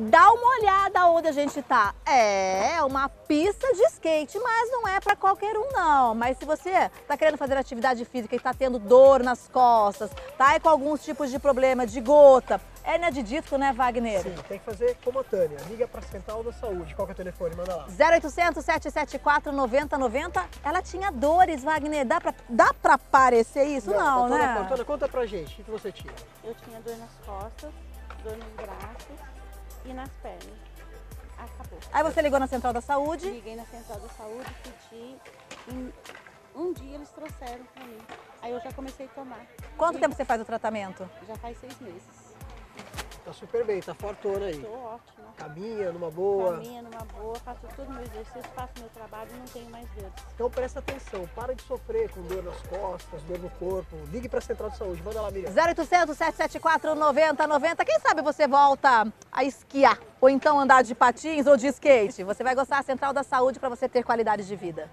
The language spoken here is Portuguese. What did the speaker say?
Dá uma olhada onde a gente tá. É uma pista de skate, mas não é para qualquer um não. Mas se você tá querendo fazer atividade física e tá tendo dor nas costas, tá aí com alguns tipos de problema de gota, hérnia de disco, né, Wagner? Sim, tem que fazer como a Tânia. Liga para Central da Saúde. Qual que é o telefone? Manda lá. 0800 774 9090. Ela tinha dores, Wagner. Dá pra, dá pra parecer isso? Não, doutora né? Fortuna, conta pra gente. O que que você tinha? Eu tinha dor nas costas, dor nos braços e nas pernas. Acabou. Aí você ligou na Central da Saúde. Liguei na central da saúde, pedi. Em um dia eles trouxeram pra mim. Aí eu já comecei a tomar. Quanto E tempo você faz o tratamento? Já faz seis meses. Tá super bem, tá fortona aí. Tô ótima. Caminha numa boa. Caminho numa boa, faço tudo meu exercício, faço meu trabalho e não tenho mais dores. Então presta atenção, para de sofrer com dor nas costas, dor no corpo. Ligue para a Central de Saúde. Manda lá, Miriam. 0800 774 9090. Quem sabe você volta a esquiar ou então andar de patins ou de skate. Você vai gostar da Central da Saúde para você ter qualidade de vida.